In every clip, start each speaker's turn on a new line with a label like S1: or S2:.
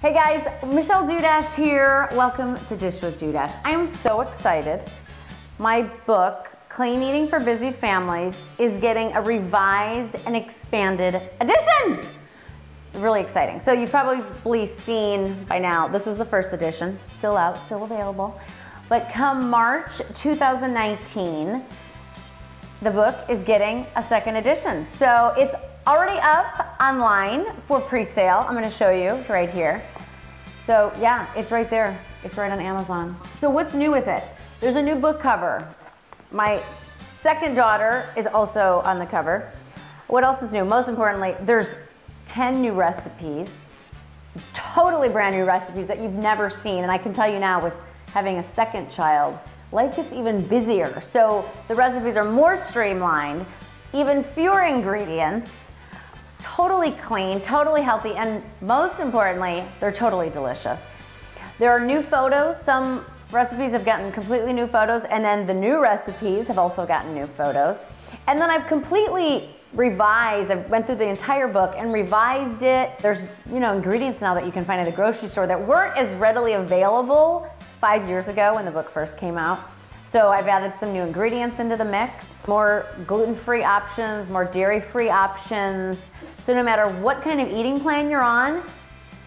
S1: Hey guys, Michelle Dudash here. Welcome to Dish with Dudash. I am so excited. My book, Clean Eating for Busy Families, is getting a revised and expanded edition. Really exciting. So you've probably seen by now, this was the first edition, still out, still available. But come March 2019, the book is getting a second edition. So it's already up online for pre-sale. I'm gonna show you right here. So yeah, it's right there. It's right on Amazon. So what's new with it? There's a new book cover. My second daughter is also on the cover. What else is new? Most importantly, there's 10 new recipes, totally brand new recipes that you've never seen. And I can tell you now with having a second child, life gets even busier. So the recipes are more streamlined, even fewer ingredients, totally clean, totally healthy, and most importantly, they're totally delicious. There are new photos. Some recipes have gotten completely new photos, and then the new recipes have also gotten new photos. And then I've completely revised, I went through the entire book and revised it. There's, you know, ingredients now that you can find at the grocery store that weren't as readily available five years ago when the book first came out. So I've added some new ingredients into the mix, more gluten-free options, more dairy-free options. So no matter what kind of eating plan you're on,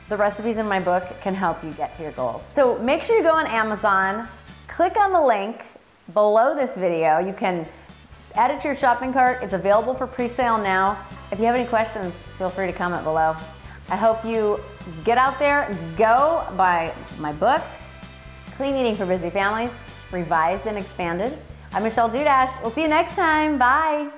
S1: the recipes in my book can help you get to your goals. So make sure you go on Amazon, click on the link below this video. You can add it to your shopping cart. It's available for pre-sale now. If you have any questions, feel free to comment below. I hope you get out there, go buy my book, Clean Eating for Busy Families, revised and expanded. I'm Michelle Dudash. We'll see you next time. Bye.